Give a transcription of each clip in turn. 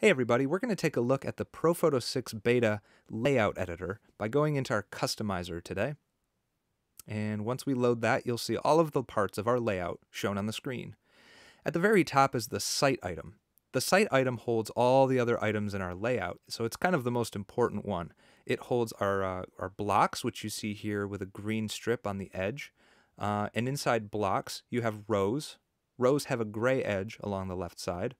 Hey everybody, we're going to take a look at the ProPhoto 6 Beta layout editor by going into our customizer today. And once we load that, you'll see all of the parts of our layout shown on the screen. At the very top is the site item. The site item holds all the other items in our layout, so it's kind of the most important one. It holds our, uh, our blocks, which you see here with a green strip on the edge. Uh, and inside blocks, you have rows. Rows have a gray edge along the left side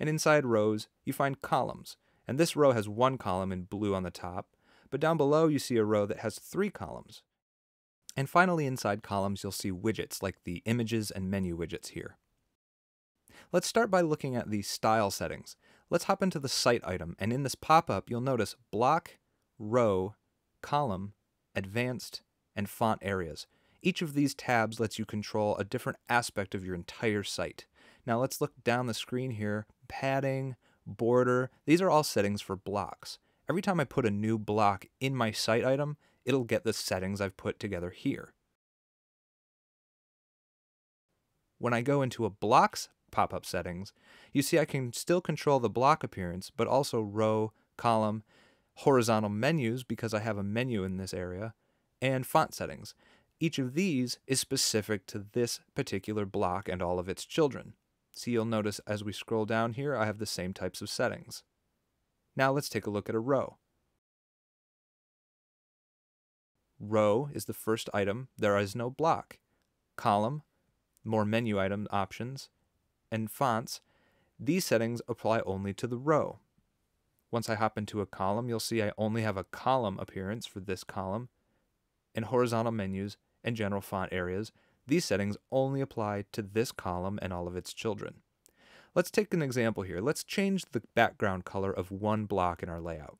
and inside rows you find columns. And this row has one column in blue on the top, but down below you see a row that has three columns. And finally inside columns you'll see widgets like the images and menu widgets here. Let's start by looking at the style settings. Let's hop into the site item, and in this pop-up you'll notice block, row, column, advanced, and font areas. Each of these tabs lets you control a different aspect of your entire site. Now let's look down the screen here. Padding, border, these are all settings for blocks. Every time I put a new block in my site item, it'll get the settings I've put together here. When I go into a blocks pop-up settings, you see I can still control the block appearance, but also row, column, horizontal menus because I have a menu in this area, and font settings. Each of these is specific to this particular block and all of its children. See, you'll notice as we scroll down here, I have the same types of settings. Now let's take a look at a row. Row is the first item. There is no block. Column, more menu item options, and fonts. These settings apply only to the row. Once I hop into a column, you'll see I only have a column appearance for this column, and horizontal menus and general font areas these settings only apply to this column and all of its children. Let's take an example here. Let's change the background color of one block in our layout.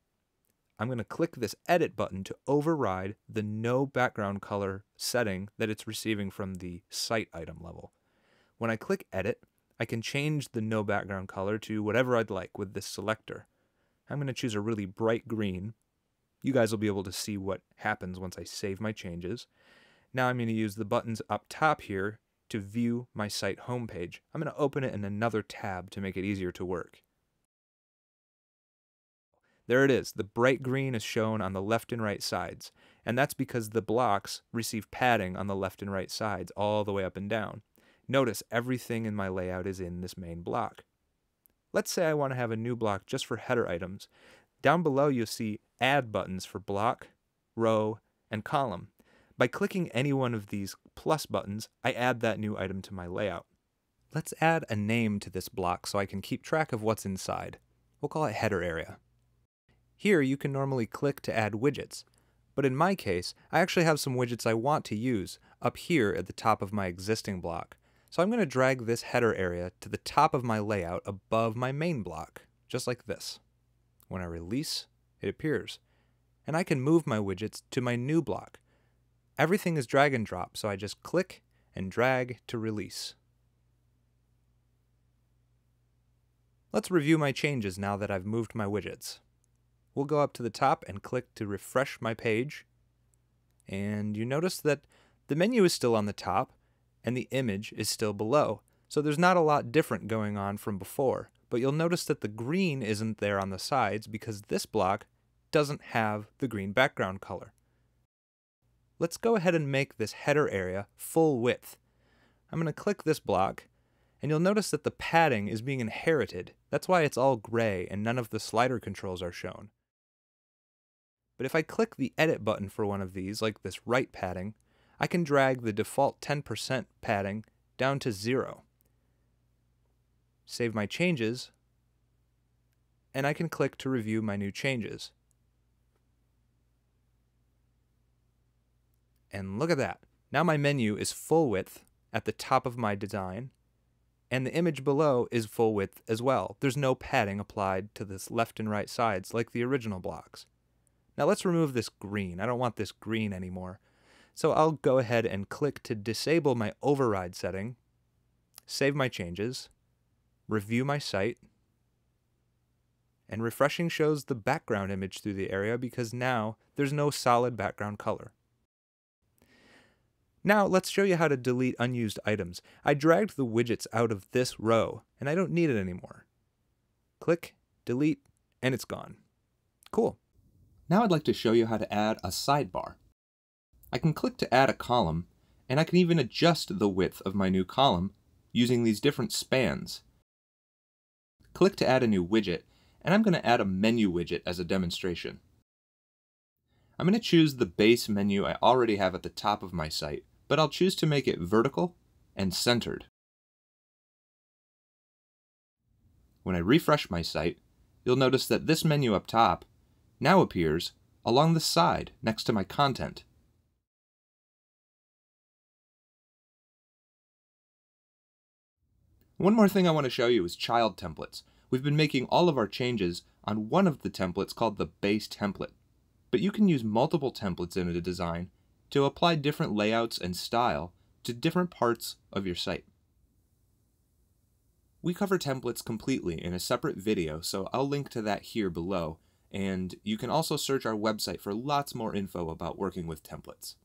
I'm going to click this Edit button to override the No Background Color setting that it's receiving from the Site item level. When I click Edit, I can change the No Background Color to whatever I'd like with this selector. I'm going to choose a really bright green. You guys will be able to see what happens once I save my changes. Now I'm going to use the buttons up top here to view my site homepage. I'm going to open it in another tab to make it easier to work. There it is. The bright green is shown on the left and right sides, and that's because the blocks receive padding on the left and right sides all the way up and down. Notice everything in my layout is in this main block. Let's say I want to have a new block just for header items. Down below you'll see add buttons for block, row, and column. By clicking any one of these plus buttons, I add that new item to my layout. Let's add a name to this block so I can keep track of what's inside. We'll call it header area. Here you can normally click to add widgets, but in my case, I actually have some widgets I want to use up here at the top of my existing block. So I'm going to drag this header area to the top of my layout above my main block, just like this. When I release, it appears. And I can move my widgets to my new block, Everything is drag and drop, so I just click and drag to release. Let's review my changes now that I've moved my widgets. We'll go up to the top and click to refresh my page. And you notice that the menu is still on the top and the image is still below. So there's not a lot different going on from before, but you'll notice that the green isn't there on the sides because this block doesn't have the green background color let's go ahead and make this header area full width. I'm going to click this block, and you'll notice that the padding is being inherited. That's why it's all gray and none of the slider controls are shown. But if I click the edit button for one of these, like this right padding, I can drag the default 10% padding down to zero. Save my changes, and I can click to review my new changes. And look at that. Now my menu is full width at the top of my design, and the image below is full width as well. There's no padding applied to this left and right sides like the original blocks. Now let's remove this green. I don't want this green anymore. So I'll go ahead and click to disable my override setting, save my changes, review my site, and refreshing shows the background image through the area because now there's no solid background color. Now let's show you how to delete unused items. I dragged the widgets out of this row, and I don't need it anymore. Click delete, and it's gone. Cool. Now I'd like to show you how to add a sidebar. I can click to add a column, and I can even adjust the width of my new column using these different spans. Click to add a new widget, and I'm going to add a menu widget as a demonstration. I'm going to choose the base menu I already have at the top of my site, but I'll choose to make it vertical and centered. When I refresh my site, you'll notice that this menu up top now appears along the side next to my content. One more thing I want to show you is child templates. We've been making all of our changes on one of the templates called the base template. But you can use multiple templates in a design to apply different layouts and style to different parts of your site. We cover templates completely in a separate video, so I'll link to that here below, and you can also search our website for lots more info about working with templates.